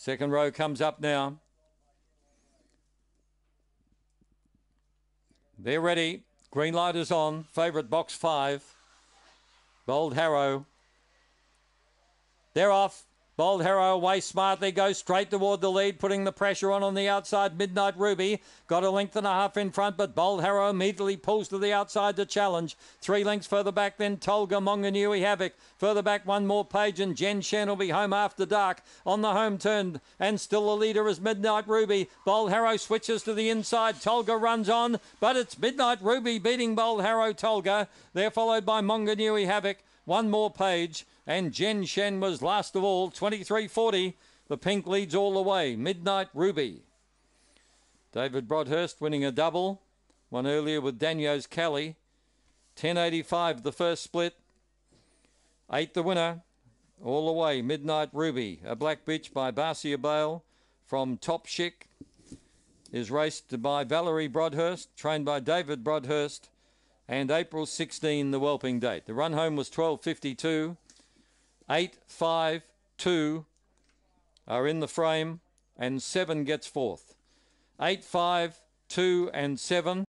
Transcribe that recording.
Second row comes up now. They're ready. Green light is on. Favourite box five. Bold Harrow. They're off. Bold Harrow away smartly, goes straight toward the lead, putting the pressure on on the outside. Midnight Ruby got a length and a half in front, but Bold Harrow immediately pulls to the outside to challenge. Three lengths further back, then Tolga Monganui Havoc. Further back, one more page, and Jen Shen will be home after dark on the home turn. And still the leader is Midnight Ruby. Bold Harrow switches to the inside. Tolga runs on, but it's Midnight Ruby beating Bold Harrow Tolga. They're followed by Monganui Havoc. One more page, and Jen Shen was last of all, 23.40. The pink leads all the way. Midnight Ruby. David Broadhurst winning a double. One earlier with Daniels Kelly. 10.85 the first split. Eight the winner. All the way. Midnight Ruby. A black bitch by Barcia Bale from Top is raced by Valerie Broadhurst, trained by David Broadhurst and April 16 the whelping date. The run home was 12.52. 8, 5, 2 are in the frame and 7 gets fourth. 8, 5, 2 and 7.